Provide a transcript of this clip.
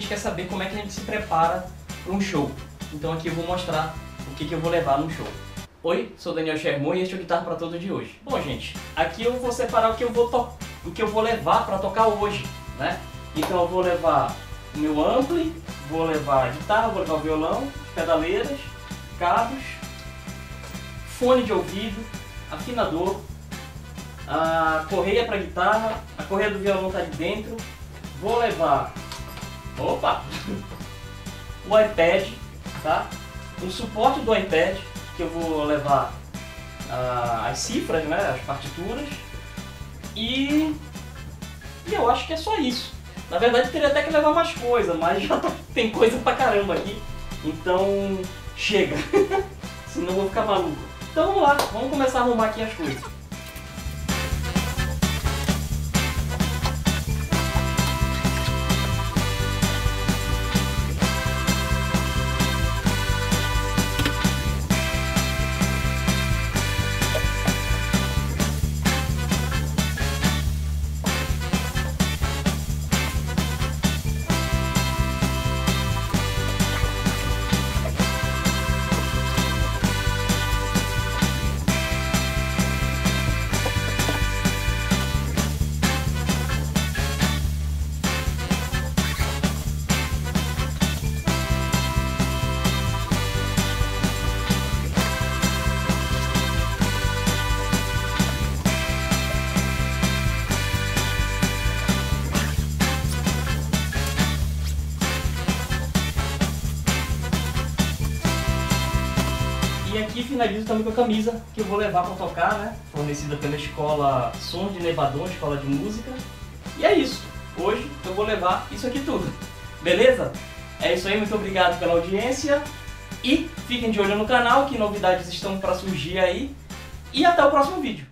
gente quer saber como é que a gente se prepara para um show. Então aqui eu vou mostrar o que, que eu vou levar no show. Oi, sou Daniel Sherman e este é o Guitarra para Todo de hoje. Bom, gente, aqui eu vou separar o que eu vou, o que eu vou levar para tocar hoje, né? Então eu vou levar o meu ampli, vou levar a guitarra, vou levar o violão, pedaleiras, cabos, fone de ouvido, afinador, a correia para guitarra, a correia do violão está ali dentro, vou levar, opa, o iPad, tá? O suporte do iPad, que eu vou levar uh, as cifras, né, as partituras, e, e eu acho que é só isso. Na verdade teria até que levar mais coisa, mas já tá, tem coisa pra caramba aqui, então chega, senão eu vou ficar maluco. Então vamos lá, vamos começar a arrumar aqui as coisas. E aqui finalizo também com a camisa que eu vou levar para tocar, né? Fornecida pela escola Som de Nevadão, escola de música. E é isso. Hoje eu vou levar isso aqui tudo. Beleza? É isso aí, muito obrigado pela audiência. E fiquem de olho no canal, que novidades estão para surgir aí. E até o próximo vídeo.